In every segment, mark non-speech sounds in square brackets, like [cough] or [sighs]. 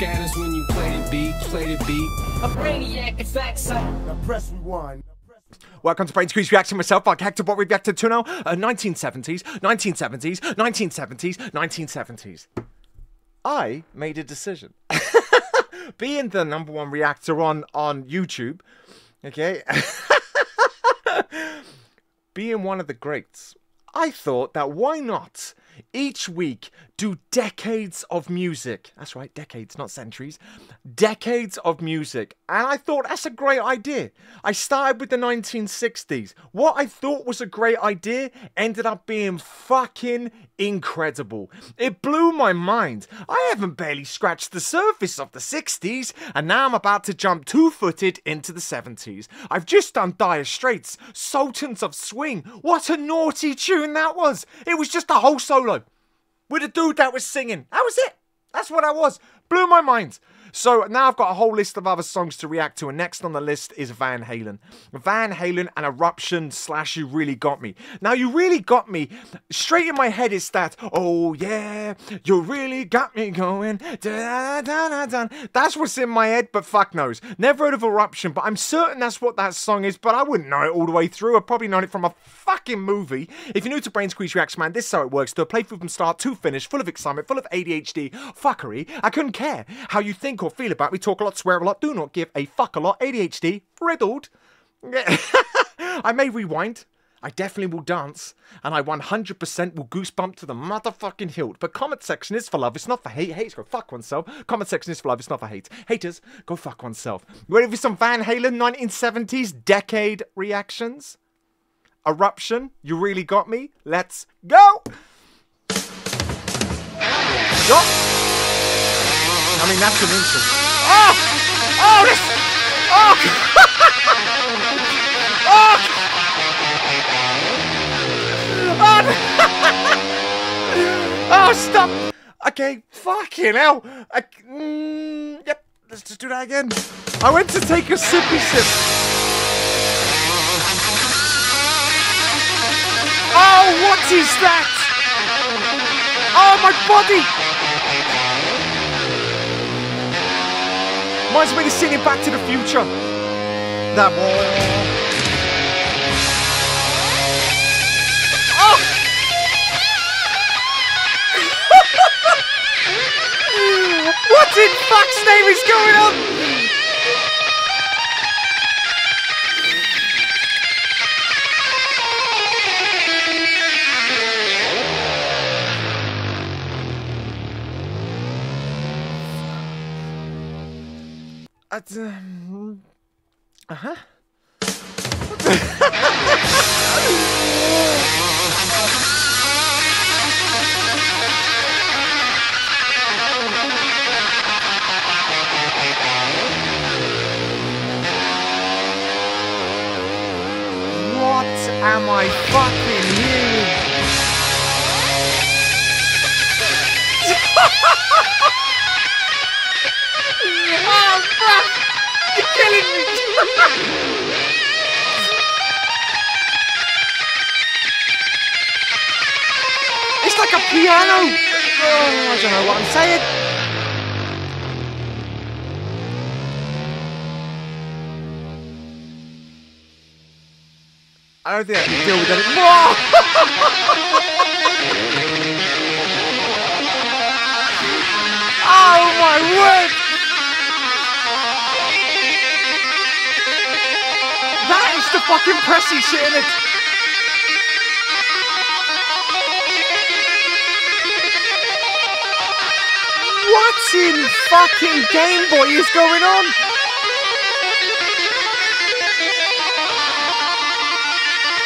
scatters when you play the beat, play the beat. A brainiac, effects. Now press rewind. Welcome to Brain Squeeze Reaction myself, Mark Hector. What we reacted to now? Uh, 1970s, 1970s, 1970s, 1970s. I made a decision. [laughs] Being the number one reactor on, on YouTube, okay? [laughs] Being one of the greats, I thought that why not each week do decades of music. That's right, decades, not centuries. Decades of music. And I thought that's a great idea. I started with the 1960s. What I thought was a great idea ended up being fucking incredible. It blew my mind. I haven't barely scratched the surface of the 60s, and now I'm about to jump two footed into the 70s. I've just done Dire Straits, Sultans of Swing. What a naughty tune that was! It was just a whole solo with a dude that was singing. That was it. That's what I was. Blew my mind. So now I've got a whole list of other songs to react to, and next on the list is Van Halen. Van Halen and Eruption slash You Really Got Me. Now, You Really Got Me, straight in my head is that, oh yeah, you really got me going. Da, da, da, that's what's in my head, but fuck knows. Never heard of Eruption, but I'm certain that's what that song is, but I wouldn't know it all the way through. I've probably known it from a fucking movie. If you're new to Brain Squeeze Reacts, man, this is how it works. To a playthrough from start to finish, full of excitement, full of ADHD, fuckery. I couldn't care how you think or feel about me, talk a lot, swear a lot, do not give a fuck a lot, ADHD, riddled. [laughs] I may rewind. I definitely will dance, and I 100% will goosebump to the motherfucking hilt. But comment section is for love, it's not for hate. Hates go fuck oneself. Comment section is for love, it's not for hate. Haters, go fuck oneself. Ready for some Van Halen 1970s decade reactions? Eruption, you really got me? Let's go! Yup. I mean, that's an intro. Oh! Oh, this... Oh! [laughs] oh! [laughs] [laughs] oh, stop! Okay, fucking hell. I, mm, yep, let's just do that again. I went to take a sippy sip. Oh, what is that? Oh, my body! Reminds me of singing Back to the Future. That one. Oh! [laughs] what in fuck's name is going on? Uh huh. what am I fucking piano! Oh, I don't know what I'm saying. I don't think I can deal with that. anymore! [laughs] oh my word! That is the fucking pressy shit in it. What in fucking Game Boy is going on?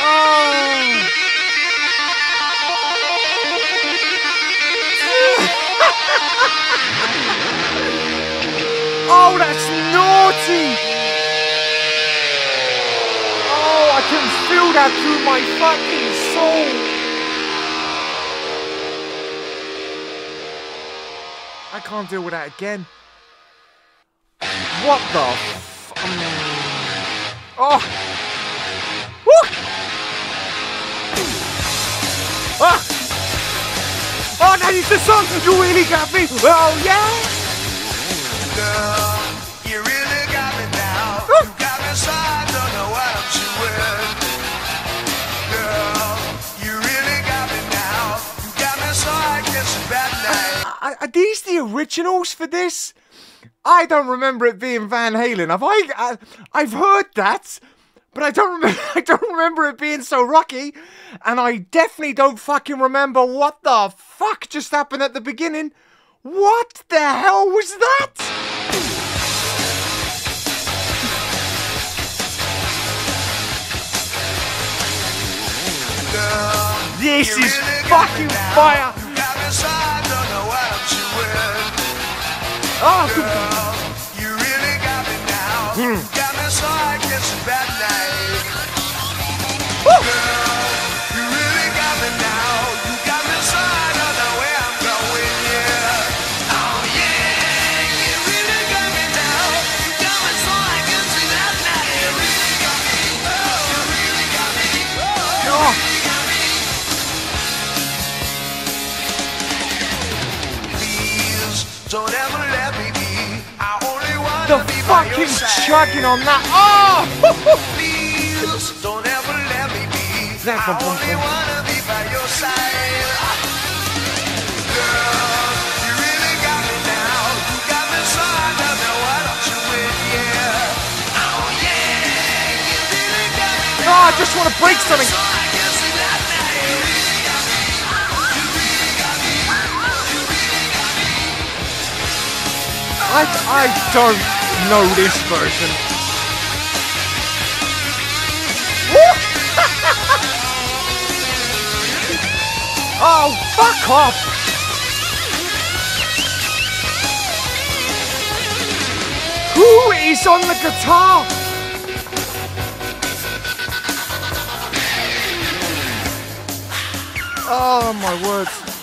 Oh. [laughs] oh, that's naughty! Oh, I can feel that through my fucking I can't deal with that again. What the f... Um, oh! Woo! Ah! Oh, now the song! You really got me! Oh, yeah! Girl, you really got me now. Ah. You got me so I don't know what Girl, you really got me now. You got me so I bad night originals for this? I don't remember it being Van Halen. Have I? I I've heard that, but I don't remember. [laughs] I don't remember it being so rocky, and I definitely don't fucking remember what the fuck just happened at the beginning. What the hell was that? This is fucking fire! Oh, You really got me now. Hmm. The to be by your fucking chugging on that. Oh! Please don't ever let me be. That I only wanna be by your side. Girl, you really got me now. You got me so I don't know what I'm doing, yeah. Oh yeah, you really got me Oh, I just want to break something. I, I don't know this version. [laughs] Oh, fuck off! Who is on the guitar? Oh my words.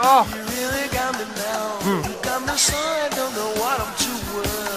Oh. you really got me now. You got me so I don't know what I'm. Girl,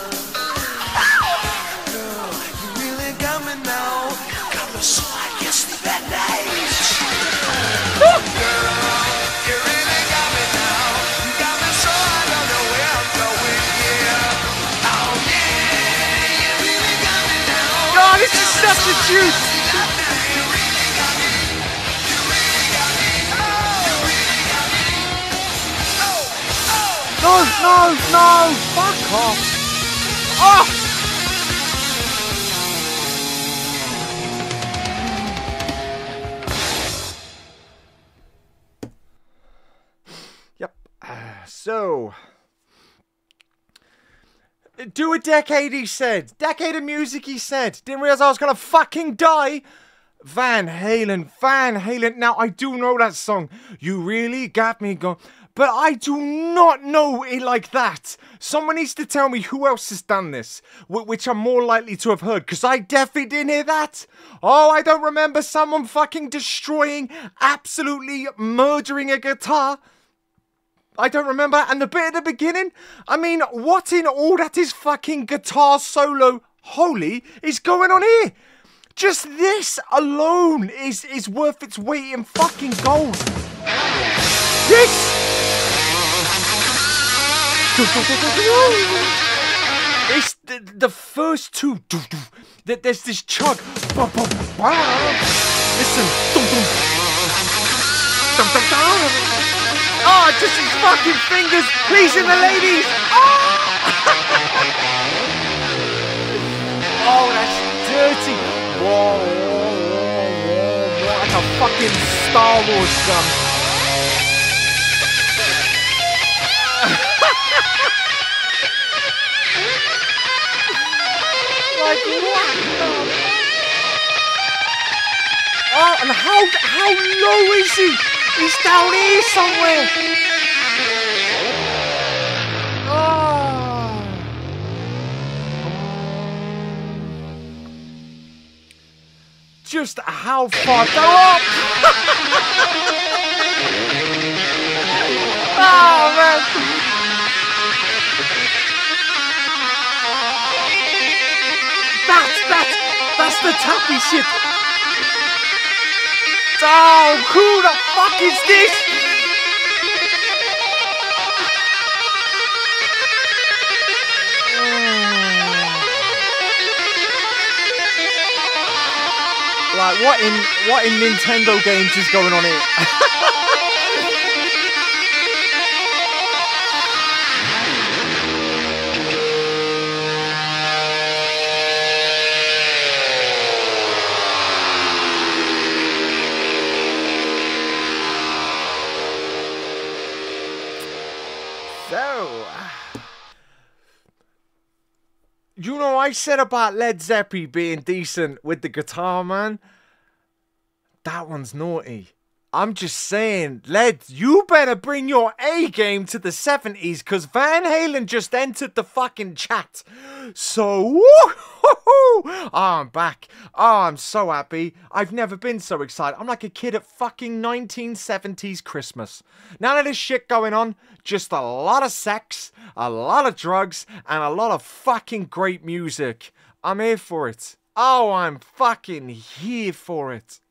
no! Fuck off! Oh! Yep. So. Do a decade, he said. Decade of music, he said. Didn't realize I was gonna fucking die. Van Halen, Van Halen. Now, I do know that song. You really got me going. But I do not know it like that. Someone needs to tell me who else has done this, which I'm more likely to have heard, because I definitely didn't hear that. Oh, I don't remember someone fucking destroying, absolutely murdering a guitar. I don't remember. And the bit at the beginning, I mean, what in all that is fucking guitar solo holy is going on here? Just this alone is is worth its weight in fucking gold. This. It's the, the first two. That there's this chug. Listen. Oh, ah, just his fucking fingers pleasing the ladies. Oh, oh that's dirty. Whoa, whoa, whoa, whoa, whoa. Like a fucking Star Wars gun. Oh, and how how low is he? He's down here somewhere. Oh. Just how far up. [laughs] oh ah, man. That's that's that's the tappy shit. Oh, who the fuck is this? Like what in what in Nintendo games is going on here? [laughs] so [sighs] you know I said about Led Zeppelin being decent with the guitar, man. That one's naughty. I'm just saying, Led, you better bring your A game to the 70s because Van Halen just entered the fucking chat. So, oh, I'm back. Oh, I'm so happy. I've never been so excited. I'm like a kid at fucking 1970s Christmas. None of this shit going on, just a lot of sex, a lot of drugs, and a lot of fucking great music. I'm here for it. Oh, I'm fucking here for it.